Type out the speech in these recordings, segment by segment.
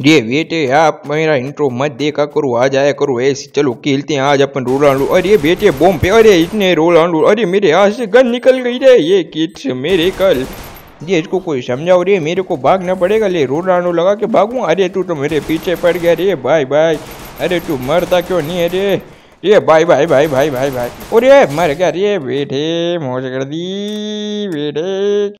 ये बेटे आप मेरा इंट्रो मत देखा करो, आ जाया करो, ऐसे चलो खेलते हैं, आज अपन रोलांडो। अरे बेटे, बॉम्ब पे अरे इतने रोलांडो, अरे मेरे हाथ से गन निकल गई रे, ये किट्स मेरे कल। ये इसको कोई समझाओ रे, मेरे को भागना पड़ेगा, ले रोलांडो लगा के भागूं। अरे तू तो मेरे पीछे पड़ गया रे भाई भाई अरे तू मरता क्यों नहीं है रे? ये भाई भाई भाई भाई भाई भाई अरे मर गया रे, बेटे, मौज कर दी, बेटे।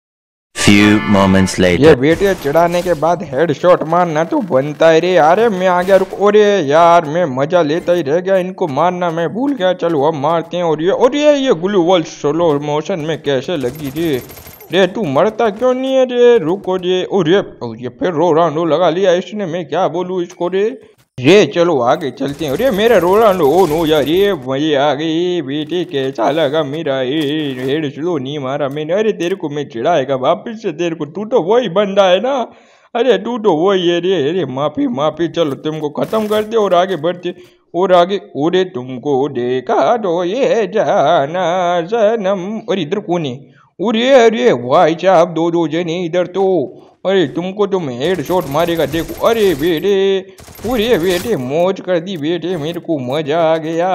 Few moments later. बेटे चढ़ाने के बाद हेडशॉट मारना तो बनता है रे अरे मैं आ गया, रुक। अरे यार, मैं मज़ा लेता ही रह गया। इनको मारना मैं भूल गया। चलो, अब मारते हैं। और ये और ये ये ग्लू वॉल स्लो मोशन में कैसे लगी रे? रे, तू मरता क्यों नहीं है रे? रुको रे। और ये और ये फिर रोनाल्डो लगा लिया। इसने मैं क्या बोलूँ इसको रे? रे चलो आगे चलते हैं। अरे मेरा रोनाल्डो ओ नो यार, ये वही आ गई बेटे कैसा लगा मेरा ये हेड स्लो नहीं मारा मैंने। अरे तेरे को मैं चिढ़ाएगा वापिस से तेरे को। तू तो वही बंदा है ना। अरे तू तो वही है रे। अरे माफ़ी माफ़ी, चलो तुमको खत्म कर दे और आगे बढ़ते। और आगे, ओरे तुमको देखा तो ये जाना, सनम। और इधर कौन है? अरे अरे, भाई साहब, दो दो जने इधर तो। अरे, तुमको तो मैं हेड शॉट मारेगा, देखो। अरे, बेटे पूरे बेटे, मौज कर दी, बेटे, मेरे को मज़ा आ गया।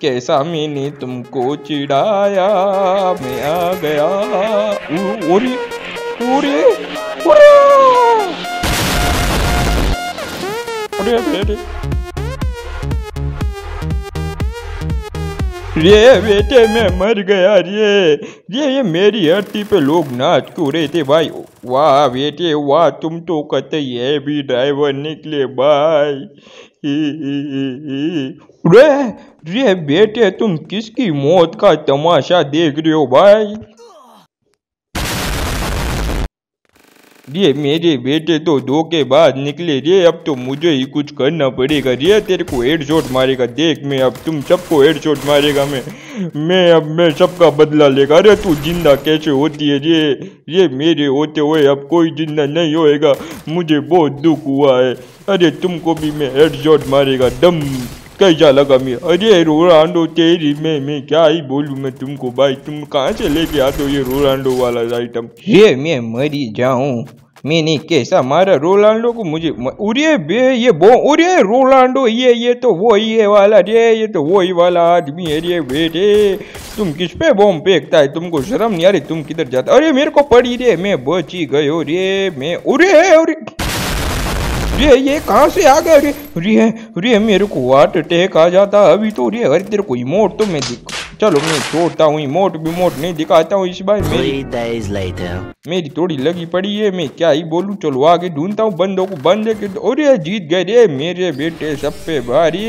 कैसा मैंने तुमको चिढ़ाया, मैं आ गया। अरे अरे अरे। अरे बेटे रे बेटे मैं मर गया रे। ये ये मेरी हड्डी पे लोग नाच क्यों रहे थे भाई? वाह बेटे वाह, तुम तो कहते ये भी ड्राइवर निकले भाई। रे रे, बेटे, तुम किसकी मौत का तमाशा देख रहे हो भाई? ये मेरे बेटे तो दो के बाद निकले रे, अब तो मुझे ही कुछ करना पड़ेगा रे। तेरे को हेड शॉट मारेगा, देख मैं, अब तुम सबको हेड शॉट मारेगा मैं। मैं, अब मैं सबका बदला लेगा। अरे तू ज़िंदा कैसे होती है रे? ये मेरे होते हुए अब कोई ज़िंदा नहीं होएगा। मुझे बहुत दुख हुआ है। अरे तुमको भी मैं हेड शॉट मारेगा, दम। कैसा लगा मैं, अरे रोनाल्डो, तेरी मैं मैं क्या ही बोलूँ, मैं तुमको भाई, तुम कहाँ से लेके आते हो ये रोनाल्डो वाला आइटम ये मैं मरी जाऊँ। मैंने कैसा मारा? रोनाल्डो को मुझे उरे बे, ये बो, उरे रोनाल्डो, ये ये तो वो ही है वाला, रे, ये तो वो ही वाला आदमी है, रे बेटे तुम किस पे बॉम्ब फेंकता है? तुमको शर्म नहीं आ रही? तुम किधर जाता अरे मेरे को पड़ी, रे, मैं बची गयो, रे, मैं, उरे उरे रे ये कहाँ से आ गया रे? रे रे मेरे को हार्ट अटैक आ जाता अभी तो रे। अरे तेरे को इमोट तो मैं दिख चलो मैं छोड़ता हूँ इमोट बिमोट नहीं दिखाता हूँ इस बार मेरी. मेरी थोड़ी लगी पड़ी है मैं क्या ही बोलूँ? चलो आगे ढूंढता हूँ बंदों को बंद के अरे जीत गए रे मेरे बेटे सब पे भारी